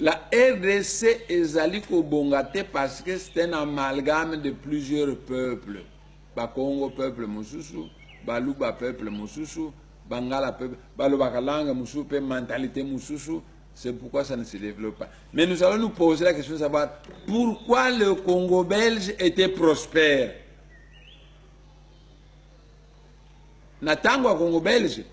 la RDC ezali kobonga te parce que c'est un amalgame de plusieurs peuples. Bakongo peuple mosusu baluba peuple mosusu bangala peuple balobaka langue mentalité mosusu. C'est pourquoi ça ne se développe pas. Mais nous allons nous poser la question de savoir pourquoi le Congo belge était prospère. Na ntango ya Congo belge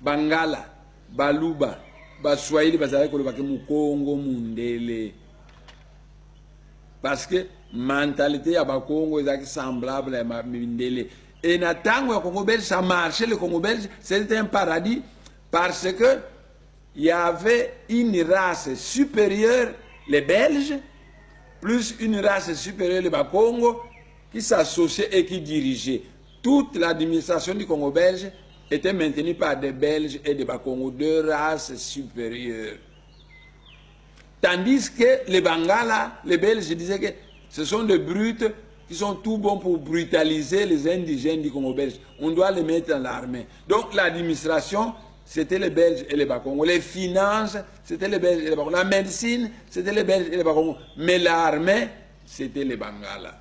bangala baluba mokongo mundele. Parce que mentalité ya bakongo ezalaki semblable ya mindele. Et na ntango ya congo belge ça marchait le congo belge c'était un paradis parce que y avait une race supérieure les belges plus une race supérieure les bakongo qui s'associaient et qui dirigeaient. Toute l'administration du congo belge était maintenu par des Belges et des Bakongo, deux races supérieures. Tandis que les Bangala, les Belges disaient que ce sont des brutes qui sont tout bons pour brutaliser les indigènes du Congo belge. On doit les mettre dans l'armée. Donc l'administration, c'était les Belges et les Bakongo. Les finances, c'était les Belges et les Bakongo. La médecine, c'était les Belges et les Bakongo. Mais l'armée, c'était les Bangala.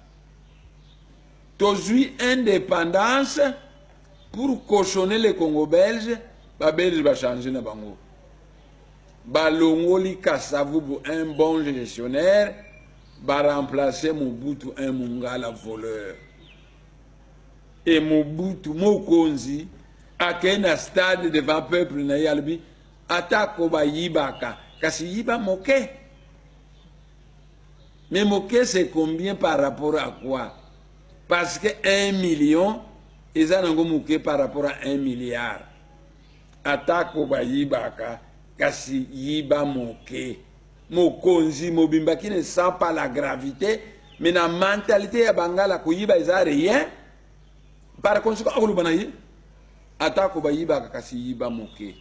Aujourd'hui, indépendance, pour cochonner les Congo belges, babelge va changer na bango. Balongoli Kasavubu, un bon gestionnaire, va remplacer Mobutu, un Mungala voleur. Et Mobutu, Mokonzi, a un stade devant peuple na yalbi, atako ba yibaka, kasi yiba moke. Mais moke c'est combien par rapport à quoi? Parce que un million, eza nango moke par rapport à un milliard. Atako bayibaka kasi yiba moke. Mokonzi mobimba qui ne sent pas la gravité mais na mentalité ya bangala koyiba eza rien. Par conséquent akoloba na ye. Atako bayibaka kasi yiba moke.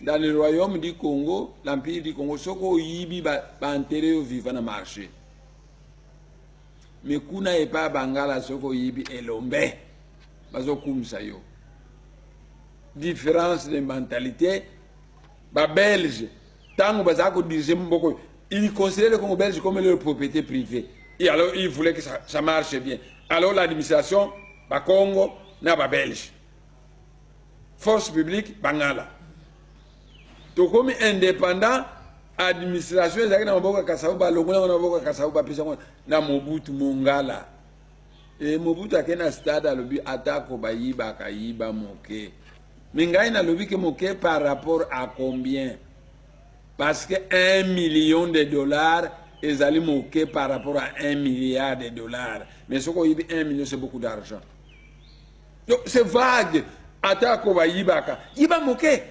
Dans le royaume du congo l'empire du congo soki oyibi baentere yo viva na marché. Mais kuna epai bangala soki oyibi elombe différence de mentalité. Babelge ntango bazala kodirige mboko ils considèrent le congo belge comme leur propriété privée. Et alors ils voulaient que ça, marche bien. Alors l'administration bakongo na babelge force publique bangala. Tokomi indépendant administration ezalaki na maboko ya kasavu balongo yango na maboko ya kasavu bapesa yango na mobutu mongala e mobutu ake na stade alobi atako bayibaka yiba moke. Me ngai nalobi ke moke par rapport à combien? Parce que un million de dollars ezali moke par rapport à un milliard de dollars. Mais soki oyibi un million c'est beaucoup d'argent. Donc c'est vague. Atako bayibaka yiba moke.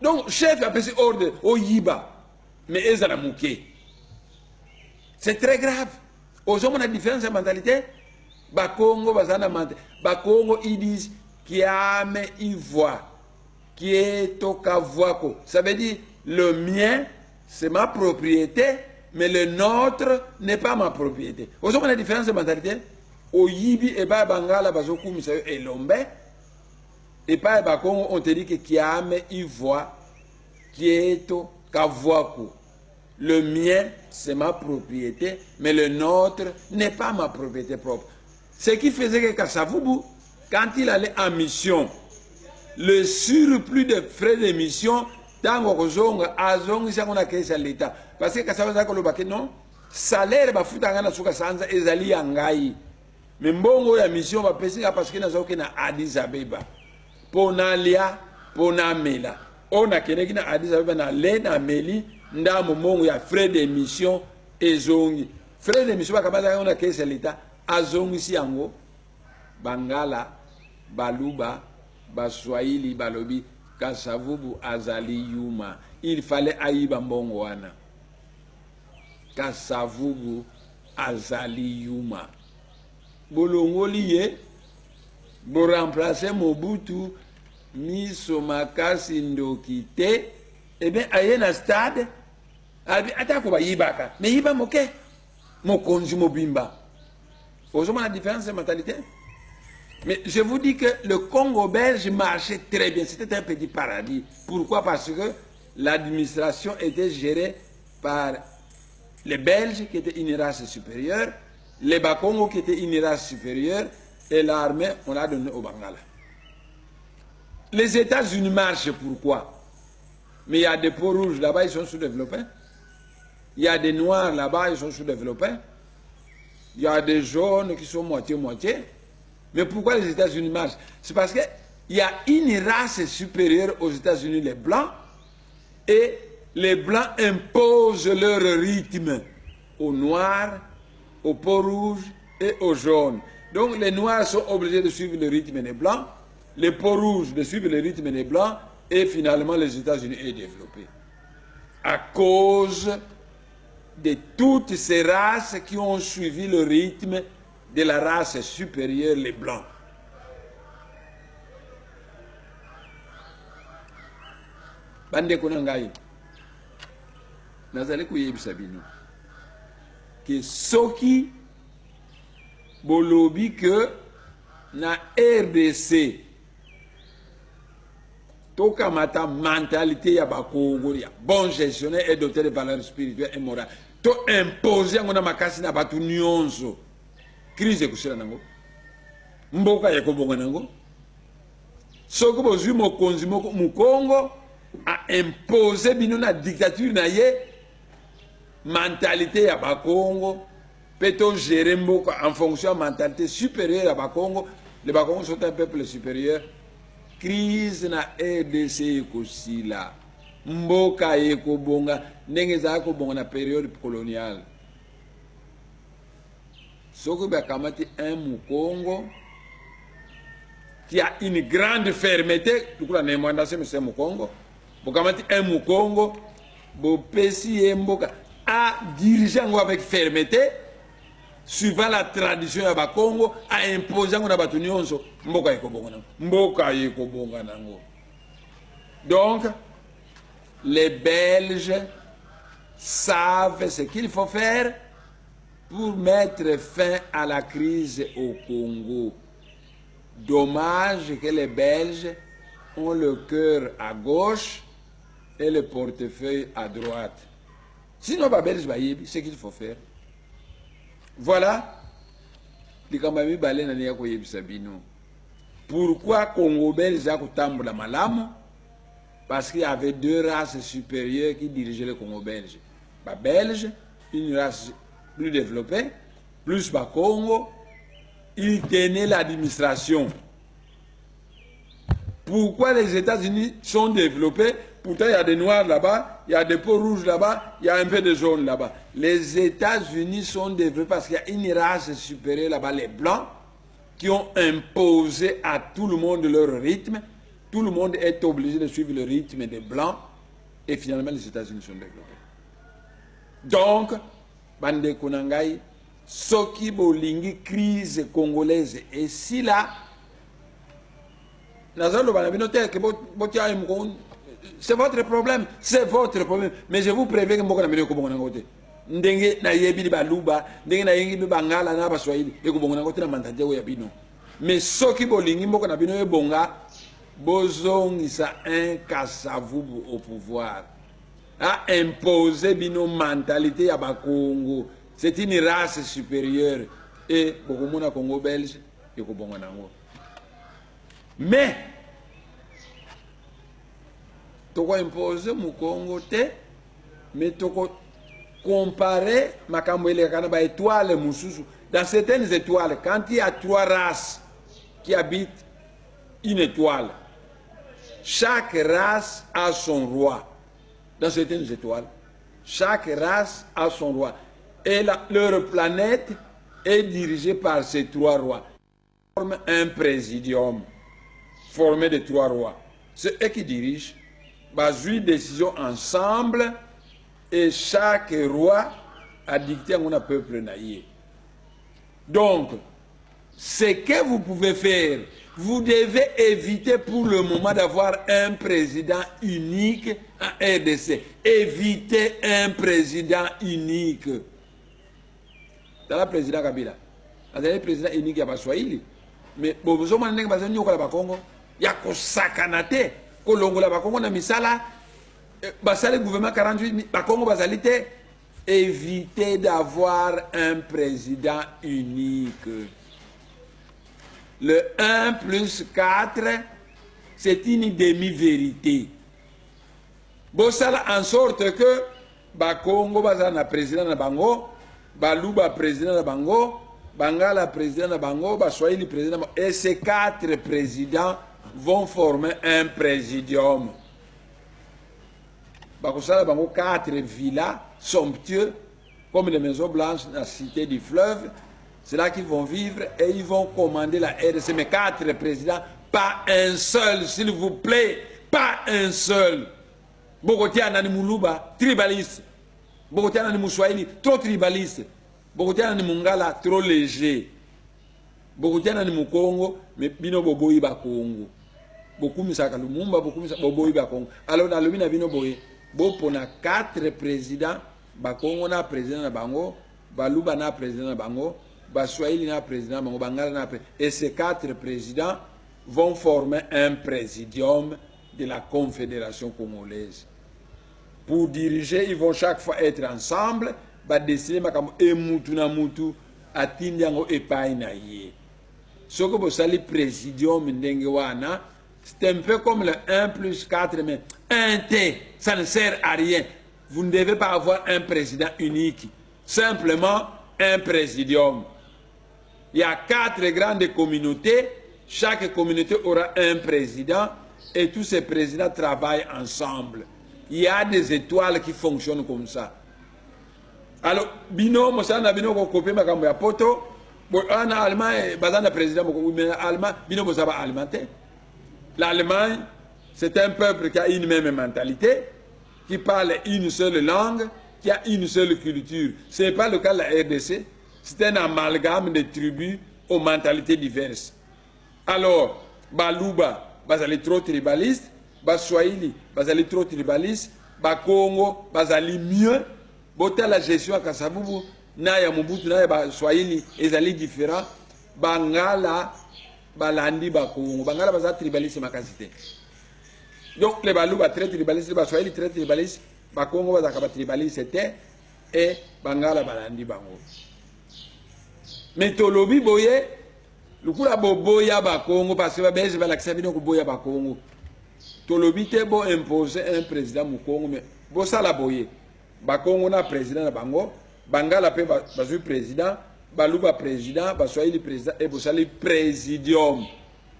Donc chef apesi ordre oyiba mais ezala moke. C'est très grave. Ozomona différence ya mentalité bakongo baza na mante bakongo disent kiame ivoie kieto kavwako ça veut dire le mien c'est ma propriété mais le nôtre n'est pas ma propriété. Ozomona différence de mentalité? Oyibi epai ya bangala bazokumisa yo elombe. Epai bakongo on te dit que ivoie kieto kavwako le mien c'est ma propriété mais le nôtre n'est pas ma propriété propre ce qui faisait que Kassavubu, quand il allait en mission, le surplus de frais de mission, tango kozonga azongisa ngo na kesa leta parce que Kassavubu zako lobaki non? Salaire bafutanga na suka sanza ezali ya ngai me mbongo ya mission bapesinga parce que nazoki na Addis Abeba. Mpo nalia mpo namela. Oyo nakendeki na Addis Abeba na le na meli ndambo mbongo ya frais de mission ezongi frais de mission bakamazaka ngo na kesa leta azongisi yango. Bangala baluba baswahili balobi kasavubu azali yuma. Il fallait ayiba mbongo wana. Kasavubu azali yuma. Bolongoli ye boremplace mobutu miso makasi ndoki te. Ebien aye na stade abi atako bayibaka me yiba moke mokonzi mobimba Vous la différence de mentalité Mais je vous dis que le Congo belge marchait très bien. C'était un petit paradis. Pourquoi? Parce que l'administration était gérée par les Belges qui étaient une race supérieure, les Bakongo qui étaient une race supérieure, et l'armée, on l'a donné au Bangala. Les États-Unis marchent pourquoi? Mais il y a des peaux rouges là-bas, ils sont sous-développés. Il y a des noirs là-bas, ils sont sous-développés. Il y a des jaunes qui sont moitié-moitié. Mais pourquoi les États-Unis marchent? C'est parce qu'il y a une race supérieure aux États-Unis, les Blancs, et les Blancs imposent leur rythme aux Noirs, aux peaux rouges et aux jaunes. Donc les Noirs sont obligés de suivre le rythme des Blancs, les peaux rouges de suivre le rythme des Blancs, et finalement les États-Unis est développé. À cause de toutes ces races qui ont suivi le rythme de la race supérieure, les Blancs. bandeko na ngai soki bolobi ke na rdc tokamata mentalité ya bon gestionnaire et doté de valeur spirituelle et morale to impose yango na makasi na bato nyonso. Crise ekosila nango. Mboka ekobonga nango. Soki bozwi mokonzi moko mokongo aimpose bino na dictature na ye mentalité ya bakongo mpe togere mboka en fonction ya mentalité supérieure ya bakongo. Le bakongo sont un peuple supérieur. Crise na rdc ekosila mboka ekobonga ndenge ezalaki kobonga na période coloniale. Soki bakamati un mokongo qui a une grande fermeté tukula na emwandasi mese mokongo bokamati un mokongo bopesi ye mboka adirige yango avec fermeté suivant la tradition ya bakongo aimpose yango na bato nyonso mboka ekobonga nango mboka ekobonga nango. Donc les belges savent ce qu'il faut faire pour mettre fin à la crise au congo dommage que les belges ont le cœur à gauche et le portefeuille à droite. Sinon, Babelge Bayebi, ce qu'il faut faire. Voilà. pourquoi congo belge akotambola malamu? Parce qu'il y avait deux races supérieures qui dirigeaient le congo belge babelge une race plus développée plus bakongo ils tenaient l'administration pourquoi les États-Unis sont développés? Pourtant, il y a des noirs là-bas, il y a des peaux rouges là-bas, il y a un peu de jaune là-bas. Les États-Unis sont développés parce qu'il y a une race supérieure là-bas, les Blancs, qui ont imposé à tout le monde leur rythme. Tout le monde est obligé de suivre le rythme des Blancs. Et finalement, les États-Unis sont développés. Donc, Bande Konangai, Soki Bolingi, crise congolaise. Et si là, c'est votre problème c'est votre problème mais je vous préviens que nango te ndenge nayebi baluba ndenge nayebi bangala na baswahili ekobonga nango te na mentalité oyo ya bino mais soki bolingi mboka na bino ebonga bozongisa un kasavubu au pouvoir. Aimposer bino mentalité ya bakongo. C'est une race supérieure. E bokomona congo belge ekobonga nango. Mais tokoimpose mokongo te mais tokocompare makambo elekaka na baétoile mosusu. Dans certaines étoiles quand il y a trois races qui habitent une étoile chaque race a son roi. Dans certaines étoiles chaque race a son roi. Et leur planète est dirigée par ces trois rois. Forme un présidium formé de trois rois. C'est eux qui dirigent bazwi décision ensemble et chaque roi a dicté à peuple naïe. Donc, ce que vous pouvez faire, vous devez éviter pour le moment d'avoir un président unique en RDC. Évitez un président unique. Dans le président Kabila, dans le président unique, il y a pas. Mais, bon, vous avez dit que vous avez que il y a que kolongola bakongo na misala basali gouvernement 48 bakongo bazali te éviter d'avoir un président unique. Le 1 plus 4, c'est une demi-vérité. bosala en sorte que bakongo baza na président na bango baluba président na bango bangala président na bango baswahili président na bango et ces quatre présidents vont former un présidium bakosala bango quatre villas somptueux comme les maisons blanches na cité du fleuve c'est là qu'ils vont vivre et ils vont commander la RDC mais quatre présidents pas un seul s'il vous plaît. Pas un seul. Bokotia nani muluba tribaliste. Bokotia nani muswahili trop tribaliste. Bokotia nani mungala trop léger. Bokotia nani mukongo me bino boboyi bakongo bokumisaka lumumba bokumisa boboyi bakongo alors nalobi na bino boye bopona quatre président bakongo na président na bango baluba na président na bango président na et ces quatre présidents vont former un présidium de la confédération congolaise pour diriger, ils vont chaque fois être ensemble, ba décider makambo e mutu na mutu atindi yango epai na ye. Soko bosali présidium ndenge wana, c'est un peu comme le 1 plus 4, mais un T, ça ne sert à rien. Vous ne devez pas avoir un président unique, simplement un présidium. Il y a quatre grandes communautés, chaque communauté aura un président et tous ces présidents travaillent ensemble. il y a des étoiles qui fonctionnent comme ça. Alors, mosana bino ko kopé makambo ya poto, allemand bazana président mais allemand L'Allemagne, c'est un peuple qui a une même mentalité, qui parle une seule langue, qui a une seule culture. Ce n'est pas le cas de la RDC, c'est un amalgame de tribus aux mentalités diverses. Alors, Baluba, bazali trop tribaliste, baswahili bazali trop tribaliste bakongo bazali mieux. Botala gestion ya kasavubu na ya mobutu na ya baswahili ezali différent. Bangala balandi bakongo. Bangala baza tribaliste makasi te. Donc le baluba très tribaliste baswahili très tribaliste bakongo bazalaka batribaliste te e bangala balandi bango me tolobi boye lukula boboya bakongo parce que babelge balakisa bino koboya bakongo tolobi te bo impose un président mokongo me bosala boye. Bakongo na président na bango bangala mpe bazwi président baluba président baswahili président e bosali présidium.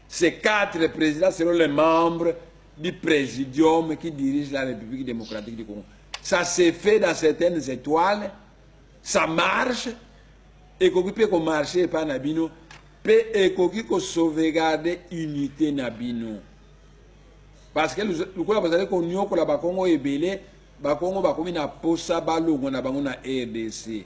Ces quatre présidents seront les membres du présidium qui dirige la république démocratique du congo. Ça se fait dans certaines étoiles ça marche ekoki mpe komarche epai na bino mpe ekoki kosauvegarde unité na bino. Parce que lokola bazali konyokola bakongo ebele bakongo bakomi na posa balongo na bango na rdc